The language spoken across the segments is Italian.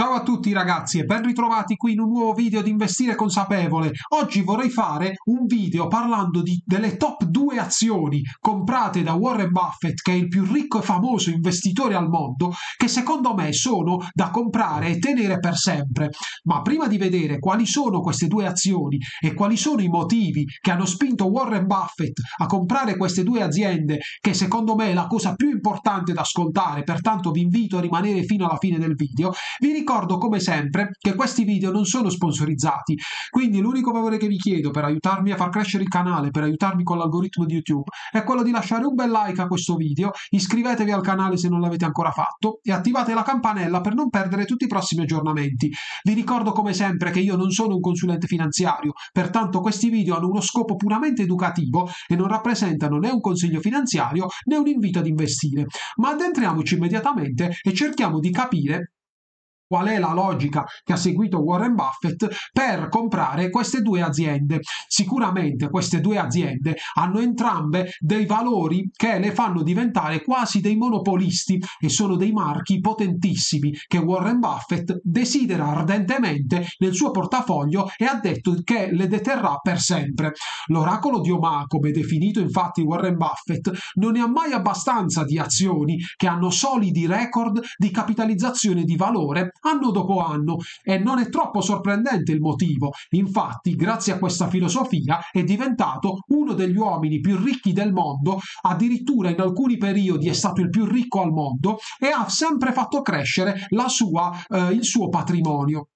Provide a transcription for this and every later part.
Ciao a tutti ragazzi e ben ritrovati qui in un nuovo video di Investire Consapevole. Oggi vorrei fare un video parlando di, delle top 2 azioni comprate da Warren Buffett, che è il più ricco e famoso investitore al mondo, che secondo me sono da comprare e tenere per sempre. Ma prima di vedere quali sono queste due azioni e quali sono i motivi che hanno spinto Warren Buffett a comprare queste due aziende, che secondo me è la cosa più importante da ascoltare, pertanto vi invito a rimanere fino alla fine del video, vi ricordo ricordo come sempre che questi video non sono sponsorizzati, quindi l'unico favore che vi chiedo per aiutarmi a far crescere il canale, per aiutarmi con l'algoritmo di YouTube, è quello di lasciare un bel like a questo video, iscrivetevi al canale se non l'avete ancora fatto e attivate la campanella per non perdere tutti i prossimi aggiornamenti. Vi ricordo come sempre che io non sono un consulente finanziario, pertanto questi video hanno uno scopo puramente educativo e non rappresentano né un consiglio finanziario né un invito ad investire. Ma addentriamoci immediatamente e cerchiamo di capire qual è la logica che ha seguito Warren Buffett per comprare queste due aziende. Sicuramente queste due aziende hanno entrambe dei valori che le fanno diventare quasi dei monopolisti e sono dei marchi potentissimi che Warren Buffett desidera ardentemente nel suo portafoglio e ha detto che le deterrà per sempre. L'oracolo di Omaha, come definito infatti Warren Buffett, non ne ha mai abbastanza di azioni che hanno solidi record di capitalizzazione di valore anno dopo anno e non è troppo sorprendente il motivo. Infatti, grazie a questa filosofia è diventato uno degli uomini più ricchi del mondo, addirittura in alcuni periodi è stato il più ricco al mondo e ha sempre fatto crescere sua, eh, il suo patrimonio.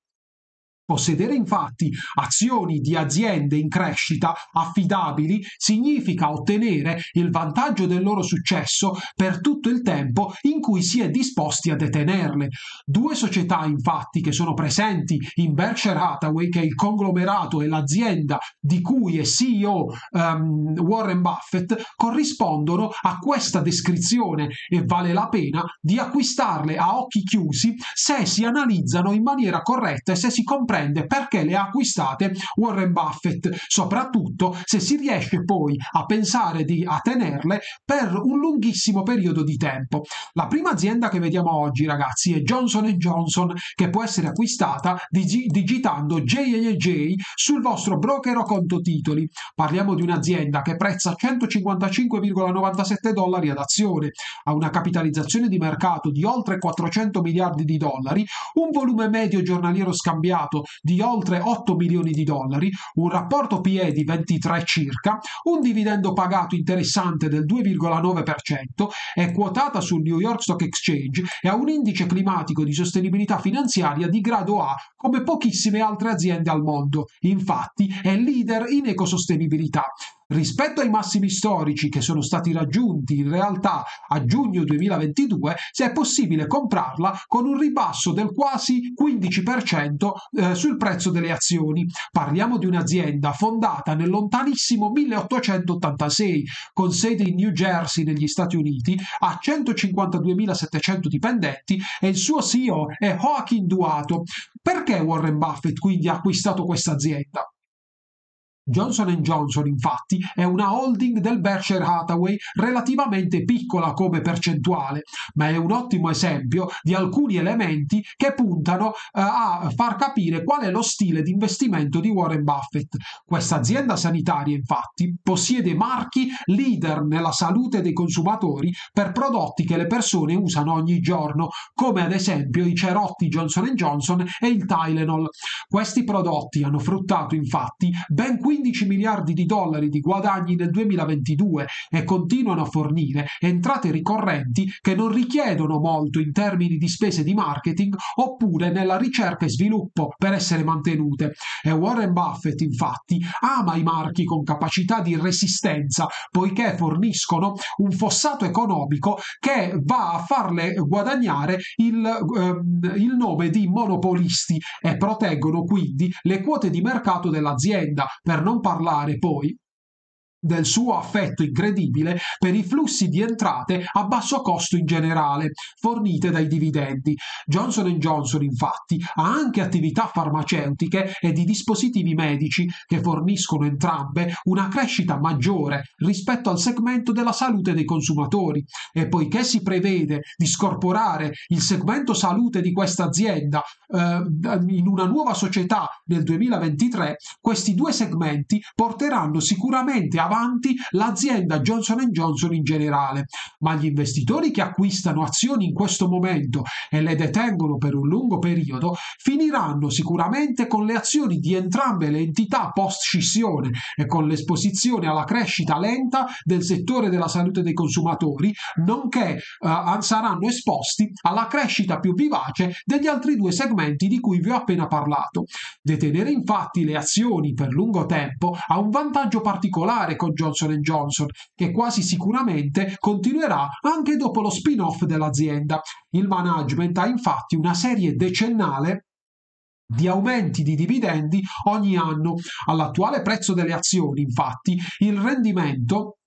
Possedere infatti azioni di aziende in crescita affidabili significa ottenere il vantaggio del loro successo per tutto il tempo in cui si è disposti a detenerle. Due società infatti che sono presenti in Berkshire Hathaway, che è il conglomerato e l'azienda di cui è CEO um, ehm, Warren Buffett, corrispondono a questa descrizione e vale la pena di acquistarle a occhi chiusi se si analizzano in maniera corretta e se si comprende comprende perché le ha acquistate Warren Buffett, soprattutto se si riesce poi a pensare di a tenerle per un lunghissimo periodo di tempo. La prima azienda che vediamo oggi, ragazzi, è Johnson Johnson, che può essere acquistata dig- digitando J&J sul vostro broker o conto titoli. Parliamo di un'azienda che prezza 155,97 dollari ad azione, ha una capitalizzazione di mercato di oltre 400 miliardi di dollari, un volume medio giornaliero scambiato di oltre 8 milioni di dollari, un rapporto PE di 23 circa, un dividendo pagato interessante del 2,9%, è quotata sul New York Stock Exchange e ha un indice climatico di sostenibilità finanziaria di grado A come pochissime altre aziende al mondo. Infatti è leader in ecosostenibilità. Rispetto ai massimi storici che sono stati raggiunti in realtà a giugno 2022, se è possibile comprarla con un ribasso del quasi 15% eh, sul prezzo delle azioni. Parliamo di un'azienda fondata nel lontanissimo 1886 con sede in New Jersey negli Stati Uniti, ha 152.700 dipendenti e il suo CEO è Joaquin Duato. Perché Warren Buffett quindi ha acquistato questa azienda? Johnson Johnson, infatti, è una holding del Berkshire Hathaway relativamente piccola come percentuale, ma è un ottimo esempio di alcuni elementi che puntano uh, a far capire qual è lo stile di investimento di Warren Buffett. Questa azienda sanitaria, infatti, possiede marchi leader nella salute dei consumatori per prodotti che le persone usano ogni giorno, come ad esempio i cerotti Johnson Johnson e il Tylenol. Questi prodotti hanno fruttato, infatti, ben 15 15 miliardi di dollari di guadagni nel 2022 e continuano a fornire entrate ricorrenti che non richiedono molto in termini di spese di marketing oppure nella ricerca e sviluppo per essere mantenute. E Warren Buffett infatti ama i marchi con capacità di resistenza poiché forniscono un fossato economico che va a farle guadagnare il, eh, il nome di monopolisti e proteggono quindi le quote di mercato dell'azienda per non parlare poi del suo affetto incredibile per i flussi di entrate a basso costo in generale, fornite dai dividendi. Johnson Johnson, infatti, ha anche attività farmaceutiche e di dispositivi medici che forniscono entrambe una crescita maggiore rispetto al segmento della salute dei consumatori e poiché si prevede di scorporare il segmento salute di questa azienda eh, in una nuova società nel 2023, questi due segmenti porteranno sicuramente avanti avanti l'azienda Johnson Johnson in generale, ma gli investitori che acquistano azioni in questo momento e le detengono per un lungo periodo finiranno sicuramente con le azioni di entrambe le entità post scissione e con l'esposizione alla crescita lenta del settore della salute dei consumatori, nonché uh, saranno esposti alla crescita più vivace degli altri due segmenti di cui vi ho appena parlato. Detenere infatti le azioni per lungo tempo ha un vantaggio particolare con Johnson Johnson, che quasi sicuramente continuerà anche dopo lo spin-off dell'azienda. Il management ha infatti una serie decennale di aumenti di dividendi ogni anno. All'attuale prezzo delle azioni, infatti, il rendimento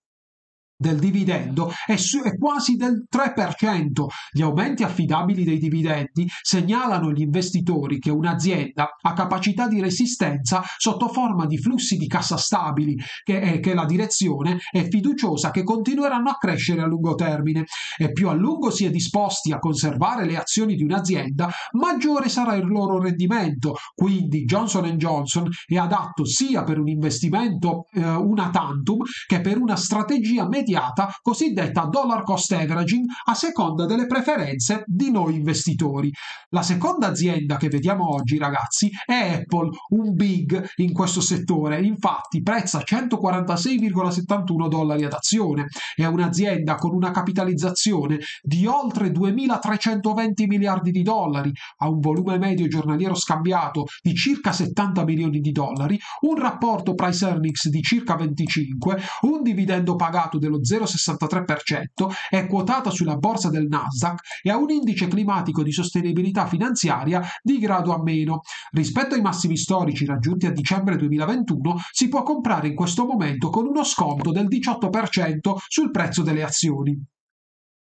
del dividendo è, su, è, quasi del 3%. Gli aumenti affidabili dei dividendi segnalano gli investitori che un'azienda ha capacità di resistenza sotto forma di flussi di cassa stabili, che, è, che la direzione è fiduciosa che continueranno a crescere a lungo termine. E più a lungo si è disposti a conservare le azioni di un'azienda, maggiore sarà il loro rendimento. Quindi Johnson Johnson è adatto sia per un investimento eh, una tantum che per una strategia media immediata cosiddetta dollar cost averaging a seconda delle preferenze di noi investitori. La seconda azienda che vediamo oggi, ragazzi, è Apple, un big in questo settore. Infatti prezza 146,71 dollari ad azione. È un'azienda con una capitalizzazione di oltre 2.320 miliardi di dollari, ha un volume medio giornaliero scambiato di circa 70 milioni di dollari, un rapporto price earnings di circa 25, un dividendo pagato dello 0,63%, è quotata sulla borsa del Nasdaq e ha un indice climatico di sostenibilità finanziaria di grado a meno. Rispetto ai massimi storici raggiunti a dicembre 2021, si può comprare in questo momento con uno sconto del 18% sul prezzo delle azioni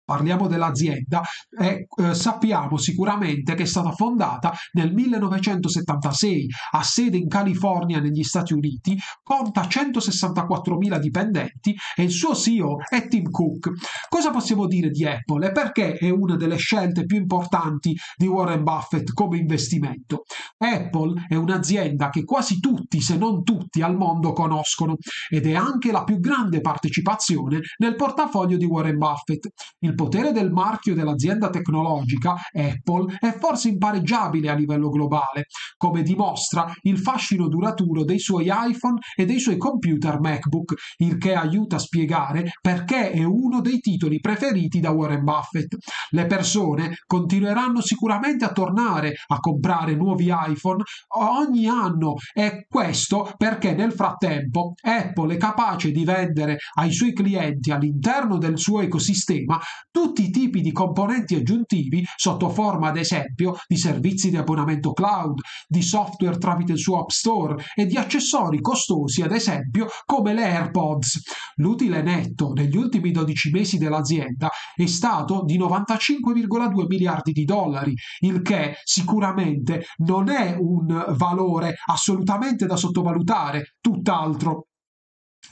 parliamo dell'azienda, e eh, sappiamo sicuramente che è stata fondata nel 1976, ha sede in California negli Stati Uniti, conta 164.000 dipendenti e il suo CEO è Tim Cook. Cosa possiamo dire di Apple e perché è una delle scelte più importanti di Warren Buffett come investimento? Apple è un'azienda che quasi tutti, se non tutti, al mondo conoscono ed è anche la più grande partecipazione nel portafoglio di Warren Buffett. Il potere del marchio dell'azienda tecnologica, Apple, è forse impareggiabile a livello globale, come dimostra il fascino duraturo dei suoi iPhone e dei suoi computer MacBook, il che aiuta a spiegare perché è uno dei titoli preferiti da Warren Buffett. Le persone continueranno sicuramente a tornare a comprare nuovi iPhone ogni anno e questo perché nel frattempo Apple è capace di vendere ai suoi clienti all'interno del suo ecosistema tutti i tipi di componenti aggiuntivi sotto forma ad esempio di servizi di abbonamento cloud, di software tramite il suo App Store e di accessori costosi ad esempio come le AirPods. L'utile netto negli ultimi 12 mesi dell'azienda è stato di 95,2 miliardi di dollari, il che sicuramente non è un valore assolutamente da sottovalutare, tutt'altro.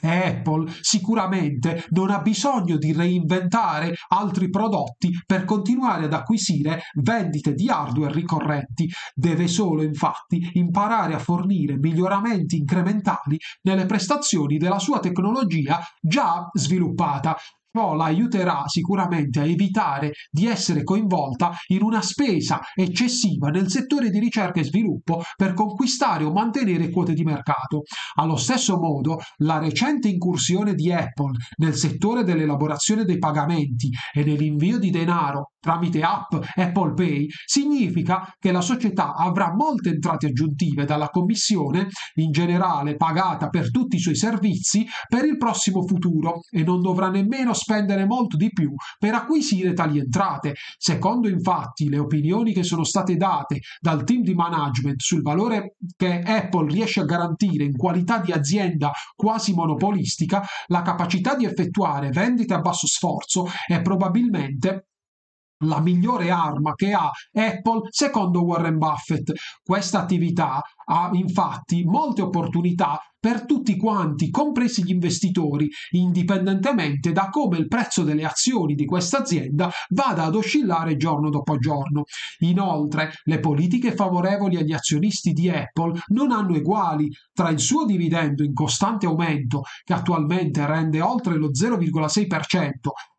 Apple sicuramente non ha bisogno di reinventare altri prodotti per continuare ad acquisire vendite di hardware ricorrenti, deve solo infatti imparare a fornire miglioramenti incrementali nelle prestazioni della sua tecnologia già sviluppata, Ciò la sicuramente a evitare di essere coinvolta in una spesa eccessiva nel settore di ricerca e sviluppo per conquistare o mantenere quote di mercato. Allo stesso modo, la recente incursione di Apple nel settore dell'elaborazione dei pagamenti e nell'invio di denaro tramite app Apple Pay significa che la società avrà molte entrate aggiuntive dalla commissione in generale pagata per tutti i suoi servizi per il prossimo futuro e non dovrà nemmeno spendere molto di più per acquisire tali entrate. Secondo infatti le opinioni che sono state date dal team di management sul valore che Apple riesce a garantire in qualità di azienda quasi monopolistica, la capacità di effettuare vendite a basso sforzo è probabilmente la migliore arma che ha Apple secondo Warren Buffett. Questa attività ha infatti molte opportunità per tutti quanti, compresi gli investitori, indipendentemente da come il prezzo delle azioni di questa azienda vada ad oscillare giorno dopo giorno. Inoltre, le politiche favorevoli agli azionisti di Apple non hanno eguali tra il suo dividendo in costante aumento, che attualmente rende oltre lo 0,6%,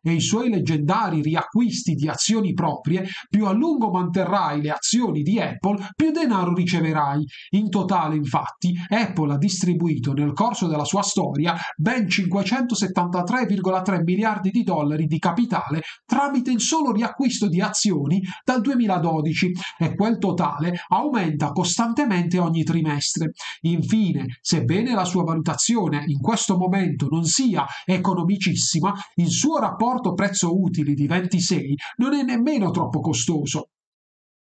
e i suoi leggendari riacquisti di azioni proprie, più a lungo manterrai le azioni di Apple, più denaro riceverai. In totale, infatti, Apple ha distribuito nel corso della sua storia ben 573,3 miliardi di dollari di capitale tramite il solo riacquisto di azioni dal 2012 e quel totale aumenta costantemente ogni trimestre. Infine, sebbene la sua valutazione in questo momento non sia economicissima, il suo rapporto prezzo-utili di 26 non è nemmeno troppo costoso.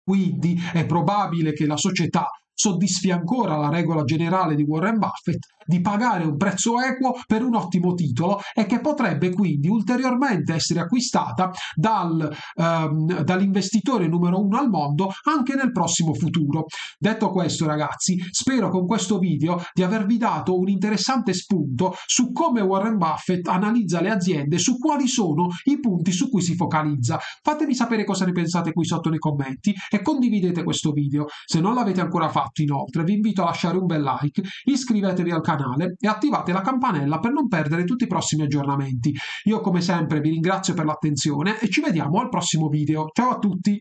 Quindi è probabile che la società soddisfi ancora la regola generale di Warren Buffett di pagare un prezzo equo per un ottimo titolo e che potrebbe quindi ulteriormente essere acquistata dal, ehm, dall'investitore numero uno al mondo anche nel prossimo futuro. Detto questo ragazzi, spero con questo video di avervi dato un interessante spunto su come Warren Buffett analizza le aziende, su quali sono i punti su cui si focalizza. Fatemi sapere cosa ne pensate qui sotto nei commenti e condividete questo video. Se non l'avete ancora fatto, fatto inoltre, vi invito a lasciare un bel like, iscrivetevi al canale e attivate la campanella per non perdere tutti i prossimi aggiornamenti. Io come sempre vi ringrazio per l'attenzione e ci vediamo al prossimo video. Ciao a tutti!